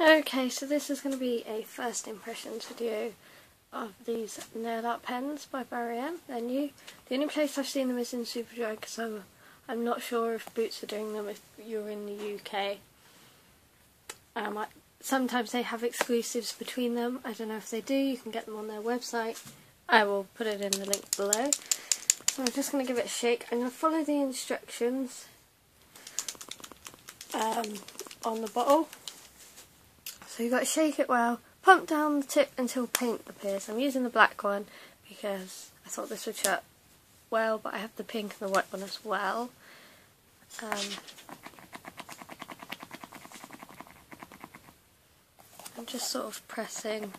Okay, so this is going to be a first impressions video of these nail art pens by Barry M. They're new. The only place I've seen them is in Superdrug because I'm, I'm not sure if Boots are doing them if you're in the UK. Um, I, sometimes they have exclusives between them. I don't know if they do. You can get them on their website. I will put it in the link below. So I'm just going to give it a shake. I'm going to follow the instructions um, on the bottle. So you've got to shake it well, pump down the tip until paint appears. I'm using the black one because I thought this would shut well, but I have the pink and the white one as well. Um, I'm just sort of pressing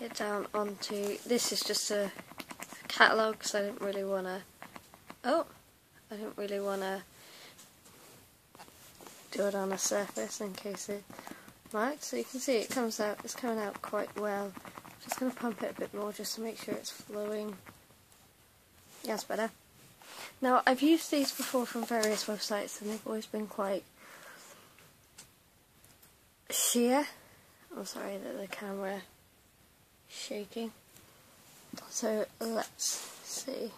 it down onto, this is just a catalogue because I didn't really want to, oh, I didn't really want to do it on a surface in case it So you can see it comes out, it's coming out quite well. Just going to pump it a bit more just to make sure it's flowing. Yeah, it's better. Now, I've used these before from various websites and they've always been quite sheer. I'm sorry that the camera shaking. So let's see.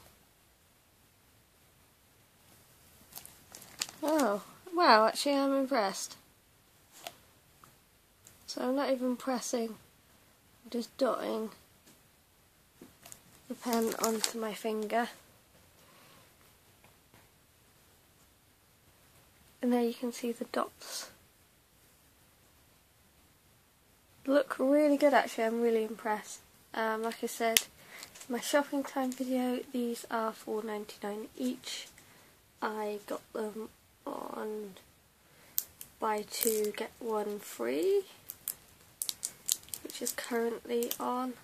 Oh, wow, actually I'm impressed. So I'm not even pressing, I'm just dotting the pen onto my finger. And there you can see the dots. Look really good actually, I'm really impressed. Um, like I said, my shopping time video, these are $4.99 each. I got them on buy two get one free which is currently on.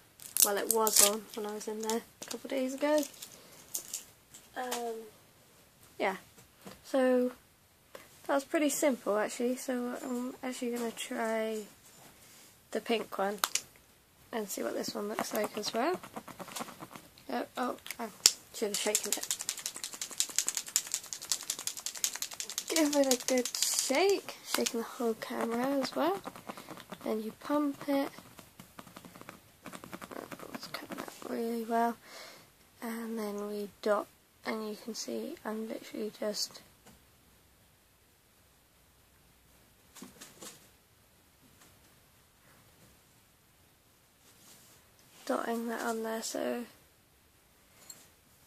Well, it was on when I was in there a couple of days ago. Um, yeah, so that was pretty simple actually. So I'm actually going to try the pink one and see what this one looks like as well. Oh, oh I should have shaken it. Give it a good shake, shaking the whole camera as well. Then you pump it really well. And then we dot and you can see I'm literally just dotting that on there. So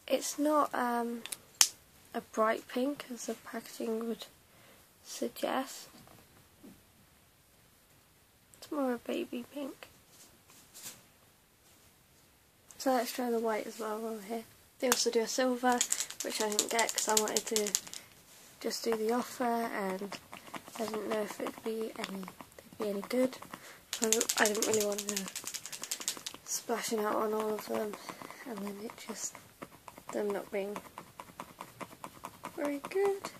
it's not um, a bright pink as the packaging would suggest. It's more a baby pink so let's try the white as well while here. They also do a silver, which I didn't get because I wanted to just do the offer and I didn't know if it'd be any, be any good. I didn't really want to splashing out on all of them and then it just, them not being very good.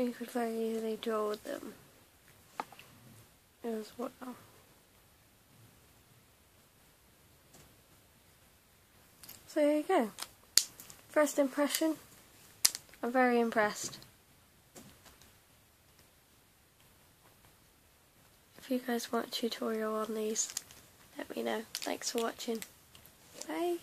You could very easily draw with them as well. So there you go. First impression, I'm very impressed. If you guys want a tutorial on these, let me know. Thanks for watching. Bye.